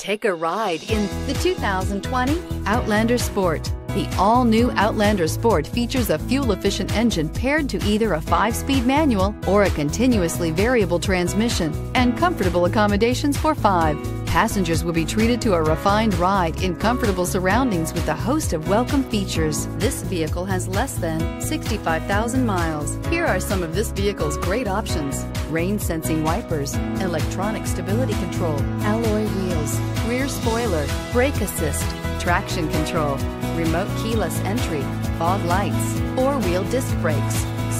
Take a ride in the 2020 Outlander Sport. The all-new Outlander Sport features a fuel-efficient engine paired to either a 5-speed manual or a continuously variable transmission and comfortable accommodations for five. Passengers will be treated to a refined ride in comfortable surroundings with a host of welcome features. This vehicle has less than 65,000 miles. Here are some of this vehicle's great options. Rain sensing wipers, electronic stability control, alloy wheels, rear spoiler, brake assist, traction control, remote keyless entry, fog lights, four-wheel disc brakes,